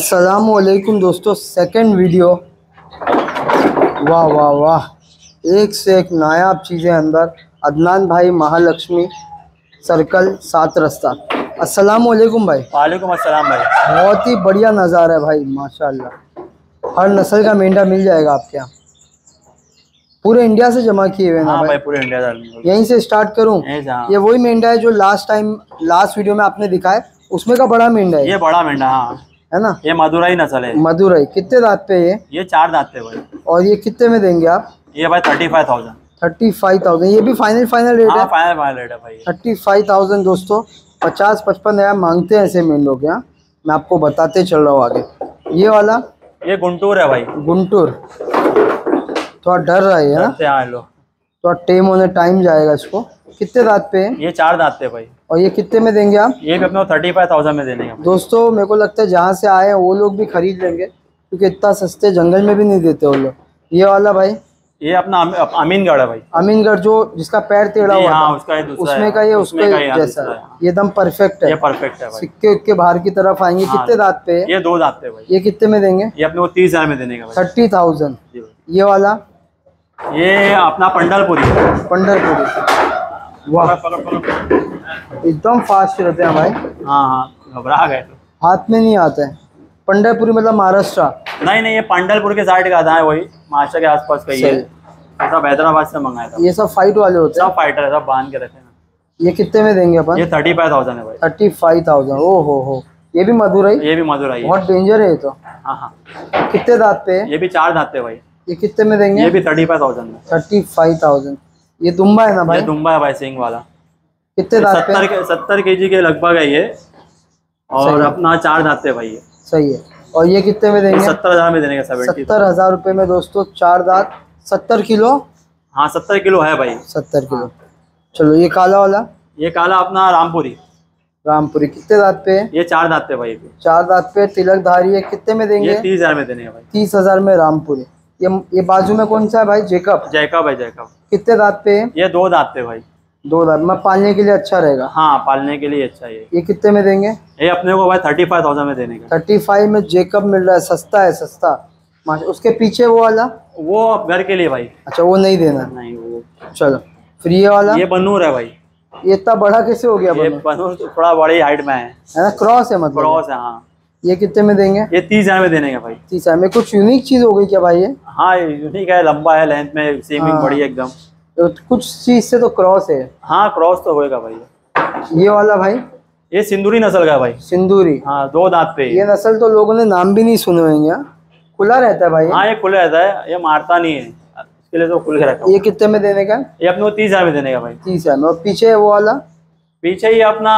असलकुम दोस्तों second video वाह वाह वाह। एक से एक नायाब चीज़ें अंदर। अदनान भाई महालक्ष्मी सर्कल सात रास्ता। असलकुम भाई। वालेकुम अस्सलाम भाई। बहुत ही बढ़िया नज़ारा है भाई माशाल्लाह। हर नस्ल का मेंढा मिल जाएगा आपके यहाँ। पूरे इंडिया से जमा किए हुए ना हाँ भाई। भाई पूरे इंडिया यहीं से स्टार्ट करूँ? हाँ। ये वही मेंढा है जो लास्ट टाइम लास्ट वीडियो में आपने दिखाया उसमें का बड़ा मेंढा है। ये बड़ा मेंढा हाँ। है ना? ये मदुराई नस्ल है। मदुरई कितने दांत पे ये? ये चार दांत पे भाई। और ये कितने में देंगे आप? ये भाई thirty five thousand thirty five thousand ये भी फाइनल फाइनल रेट हाँ फाइनल फाइनल रेट है भाई। थर्टी फाइव थाउज़ेंड दोस्तों पचास पचपन हज़ार मांगते हैं ऐसे मेंढों के यहाँ मैं आपको बताते चल रहा हूँ आगे। ये वाला? ये गुंटूर है भाई। गुंटूर। थोड़ा डर रहा है ना? लो थोड़ा टेम होने टाइम जाएगा इसको। कितने दांत पे है? ये चार दांत थे भाई। और ये कितने में देंगे आप? ये भी अपने थर्टी फाइव थाउज़ेंड में देने दोस्तों मेरे को लगता है जहाँ से आए हैं वो लोग भी खरीद लेंगे क्योंकि इतना सस्ते जंगल में भी नहीं देते वो लोग। ये वाला भाई? ये अपना अमीनगढ़ है भाई। अमीनगढ़ जो जिसका पैर टेढ़ा हुआ हाँ उसका उसमें का ये उसमें उसके का जैसा है। ये एकदम परफेक्ट है। ये परफेक्ट है भाई। सिक्के उक्के बाहर की तरफ़ आएँगे। हाँ, कितने दांत पे ये दो दांत थे भाई। ये कितने में देंगे? ये अपने को तीस हज़ार में देने का थर्टी थाउज़ेंड। ये वाला? ये अपना पंडलपुरी पंडरपुरी वाह। एकदम फास्ट रहते हैं भाई। हाँ हाँ घबरा गए तो। हाथ में नहीं आते पंडरपुरी मतलब महाराष्ट्र। नहीं नहीं ये पंडलपुर के साइड का था वही महाराष्ट्र के आसपास का ही है। सब हैदराबाद से मंगाया था। ये सब फाइट वाले होते हैं। सब फाइटर है सब बाँध के रखे ये कितने में देंगे अपन? ये थर्टी फाइव थाउज़ेंड है भाई। थर्टी फाइव थाउज़ेंड ओ हो हो। ये भी मधुराई ये भी मधुराई बहुत डेंजर है ये तो। हाँ हाँ। कितने दांत पे ये भी चार दांत थे भाई। ये कितने में देंगे? ये भी थर्टी फाइव थाउज़ेंड में। थर्टी फाइव थाउज़ेंड ये दुम्बा है ना भाई? ये दुम्बा है भाई सिंग वाला। कितने दांत सत्तर के सत्तर के जी के लगभग है ये। और अपना चार दांत है भाई ये। सही है। और ये कितने में देंगे? सत्तर हज़ार में देने का सत्तर हज़ार रुपए में दोस्तों चार दांत। सत्तर किलो? हाँ सत्तर किलो है भाई। सत्तर किलो। चलो ये काला वाला? ये काला अपना रामपुरी। रामपुरी। कितने दांत पे है? ये चार दांत थे भाई। चार दांत पे। तिलकधारी है कितने में देंगे? तीस हज़ार में देने का भाई। तीस हज़ार में रामपुरी। ये ये बाजू में कौन सा है भाई? जेकब जैकब है जैकब कितने दांत पे है? ये दो दांत थे भाई। दो दांत। में पालने के लिए अच्छा रहेगा। हाँ पालने के लिए अच्छा है ये। ये कितने में देंगे? ये अपने को भाई थर्टी फाइव थाउज़ेंड में देने का। थर्टी फाइव में जेकब मिल रहा है सस्ता है सस्ता। उसके पीछे वो वाला? वो घर के लिए भाई। अच्छा वो नहीं देना। नहीं वो। चलो फिर ये वाला? ये बनूर है भाई। ये इतना बड़ा कैसे हो गया बनूर? तो थोड़ा बड़ी हाइट में है। है ना क्रॉस है मतलब। क्रॉस है हाँ। ये कितने में देंगे? ये तीस हज़ार में देने का भाई। तीस है में। कुछ यूनिक चीज़ हो गई क्या भाई ये? हाँ यूनिक है लंबा है लेंथ में सेमिंग हाँ। बड़ी है एकदम। तो कुछ चीज़ से तो क्रॉस है। हाँ क्रॉस तो होएगा भाई। ये वाला भाई? ये सिंदूरी नस्ल का भाई। सिंदूरी। हाँ दो दांत पे ये नस्ल तो लोगों ने नाम भी नहीं सुने होंगे हाँ? खुला रहता है भाई हाँ ये खुला रहता है ये मारता नहीं है। इसके लिए तो खुल के रखा ये कितने में देने का? ये अपने को तीस हज़ार में देने का भाई। तीस है और पीछे वो वाला? पीछे ही अपना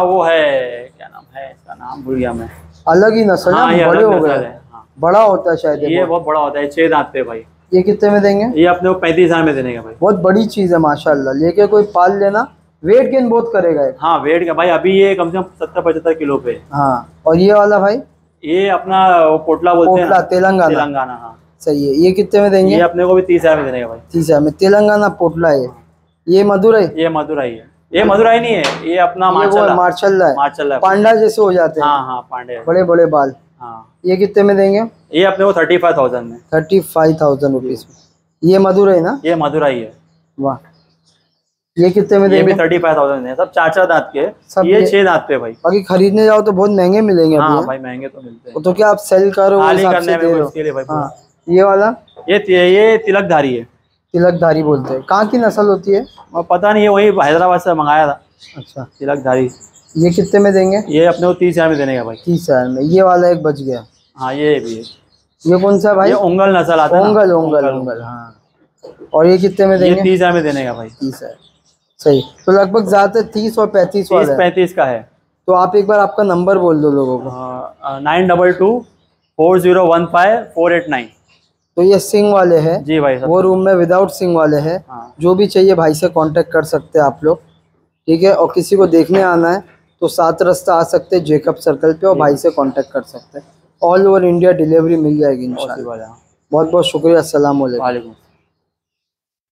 वो है क्या नाम है इसका नाम भूल गया मैं। अलग ही नस्ल हाँ है बड़े हो गए। हाँ। बड़ा होता है शायद ये बहुत। बड़ा होता है छह दांत पे भाई। ये कितने में देंगे? ये अपने को पैंतीस हज़ार में देने का भाई। बहुत बड़ी चीज़ है माशाल्लाह। लेके कोई पाल लेना वेट गेन बहुत करेगा हाँ वेट का भाई अभी ये कम से कम सत्तर पचहत्तर किलो पे हाँ। और ये वाला भाई? ये अपना पोटला बोलते हैं पोटला? तेलंगाना। तेलंगाना हाँ। सही है ये कितने में देंगे? ये अपने को भी तीस हज़ार में देने का भाई। तीस है में तेलंगाना पोटला है। ये मधुरई ये ये मदुराई है ये मदुराई नहीं है ये अपना वो मार्चल मार्शल है। मार्चल है। पांडा जैसे हो जाते हैं। हाँ हाँ पांडे। बड़े बड़े बाल। हाँ। ये कितने में देंगे? ये अपने को थर्टी फाइव थाउज़ेंड में। थर्टी फाइव थाउज़ेंड रुपीज़ में। ये मधुरई ना? ये मदुराई है। वाह। ये कितने में ये भी थर्टी फाइव थाउज़ेंड है। सब चार चार दांत के। सब ये छह दांत पे भाई। बाकी खरीदने जाओ तो बहुत महँगे मिलेंगे हाँ भाई महँगे तो मिलते वो हैं तो क्या आप सेल करो करने में दे वो इसके लिए भाई हाँ। ये वाला? ये ये तिलकधारी है। तिलकधारी बोलते हैं। कहाँ की नस्ल होती है? पता नहीं है वही हैदराबाद से मंगाया था। अच्छा। तिलकधारी। ये कितने में देंगे? ये अपने को तीस हज़ार में देने का भाई। तीस हज़ार में। ये वाला एक बच गया। हाँ ये भी है। ये कौन सा भाई? ये उंगल नस्ल आता है उंगल उंगल ओंगल हाँ। और ये कितने में देंगे? तीस हज़ार में देने का भाई। तीस है सही। तो लगभग ज़्यादा तीस और पैंतीस वाला पैंतीस का है। तो आप एक बार आपका नंबर बोल दो लोगों को। Nine double two four zero one five four eight nine. तो ये सिंग वाले हैं। जी भाई वो रूम में विदाउट सिंग वाले हैं। हाँ। जो भी चाहिए भाई से कांटेक्ट कर सकते हैं आप लोग। ठीक है? और किसी को देखने आना है तो सात रास्ता आ सकते हैं जेकब सर्कल पे और भाई से कांटेक्ट कर सकते हैं। ऑल ओवर इंडिया डिलीवरी मिल जाएगी इन बहुत बहुत शुक्रिया असल वालेकुम।